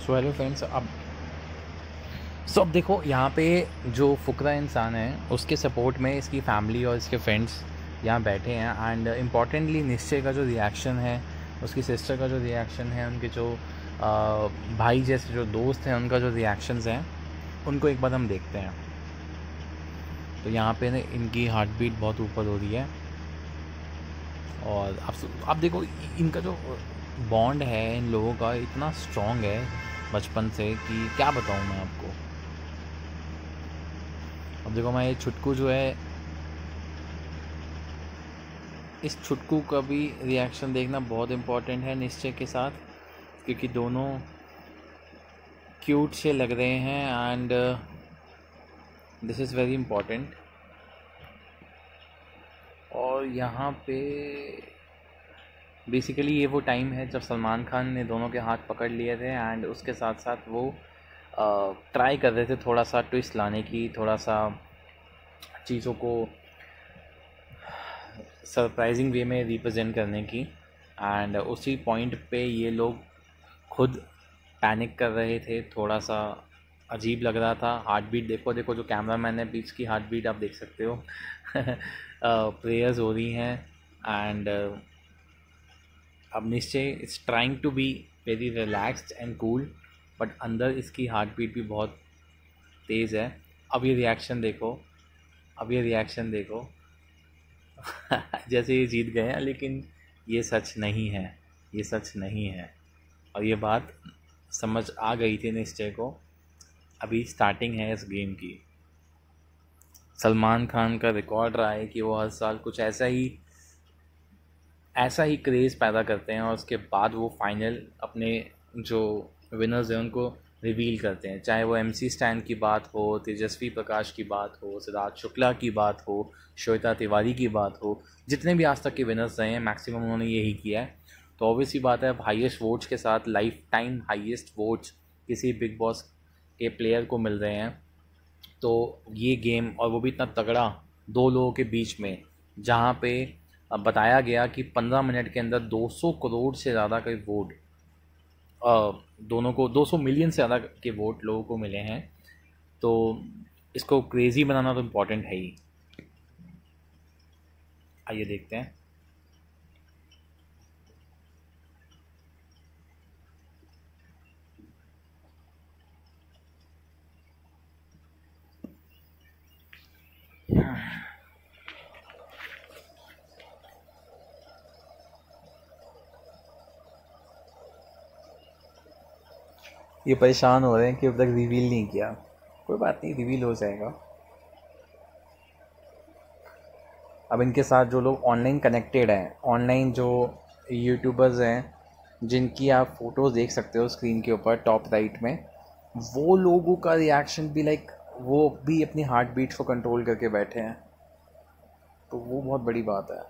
So hello friends अब सो अब देखो यहाँ पे जो फुकरा इंसान है उसके सपोर्ट में इसकी फैमिली और इसके फ्रेंड्स यहाँ बैठे हैं। एंड इम्पॉर्टेंटली निश्चय का जो रिएक्शन है उसकी सिस्टर का जो रिएक्शन है उनके जो आ, भाई जैसे जो दोस्त हैं उनका जो रिएक्शंस हैं उनको एक बार हम देखते हैं। तो यहाँ पे ना इनकी हार्ट बीट बहुत ऊपर हो रही है। और अब अब देखो इनका जो बॉन्ड है इन लोगों का, इतना स्ट्रॉन्ग है बचपन से कि क्या बताऊँ मैं आपको। अब देखो, मैं ये छुटकू जो है, इस छुटकू का भी रिएक्शन देखना बहुत इम्पोर्टेंट है निश्चय के साथ, क्योंकि दोनों क्यूट से लग रहे हैं and this is very important और यहाँ पे बेसिकली ये वो टाइम है जब सलमान खान ने दोनों के हाथ पकड़ लिए थे एंड उसके साथ साथ वो ट्राई कर रहे थे थोड़ा सा ट्विस्ट लाने की थोड़ा सा चीज़ों को सरप्राइजिंग वे में रिप्रेजेंट करने की एंड उसी पॉइंट पे ये लोग खुद पैनिक कर रहे थे थोड़ा सा अजीब लग रहा था। हार्ट बीट देखो देखो, जो कैमरा मैन है बीच की हार्ट बीट आप देख सकते हो। प्रेयर्स हो रही हैं एंड अब निश्चय it's trying to be very relaxed and cool but अंदर इसकी हार्ट बीट भी बहुत तेज़ है। अब ये रिएक्शन देखो। अब ये रिएक्शन देखो। जैसे ये जीत गए हैं, लेकिन ये सच नहीं है। ये सच नहीं है। और ये बात समझ आ गई थी निश्चय को। अभी स्टार्टिंग है इस गेम की। सलमान खान का रिकॉर्ड रहा है कि वो हर साल कुछ ऐसा ही ऐसा ही क्रेज़ पैदा करते हैं और उसके बाद वो फाइनल अपने जो विनर्स हैं, उनको रिवील करते हैं। चाहे वो एम सी स्टैंड की बात हो, तेजस्वी प्रकाश की बात हो, सिद्धार्थ शुक्ला की बात हो, श्वेता तिवारी की बात हो, जितने भी आज तक के विनर्स रहे हैं मैक्सिमम उन्होंने यही किया है। तो ऑब्वियसली बात है हाईएस्ट वोट्स के साथ लाइफ टाइम हाइएस्ट वोट्स किसी बिग बॉस के प्लेयर को मिल रहे हैं। तो ये गेम और वो भी इतना तगड़ा, दो लोगों के बीच में, जहाँ पे बताया गया कि पंद्रह मिनट के अंदर 200 करोड़ से ज़्यादा के वोट दोनों को 200 मिलियन से ज़्यादा के वोट लोगों को मिले हैं। तो इसको क्रेज़ी बनाना तो इम्पोर्टेंट है ही। आइए देखते हैं। ये परेशान हो रहे हैं कि अब तक रिवील नहीं किया। कोई बात नहीं रिवील हो जाएगा। अब इनके साथ जो लोग ऑनलाइन कनेक्टेड हैं ऑनलाइन जो यूट्यूबर्स हैं, जिनकी आप फ़ोटोज़ देख सकते हो स्क्रीन के ऊपर टॉप राइट में, वो लोगों का रिएक्शन भी लाइक वो भी अपनी हार्ट बीट को कंट्रोल करके बैठे हैं। तो वो बहुत बड़ी बात है।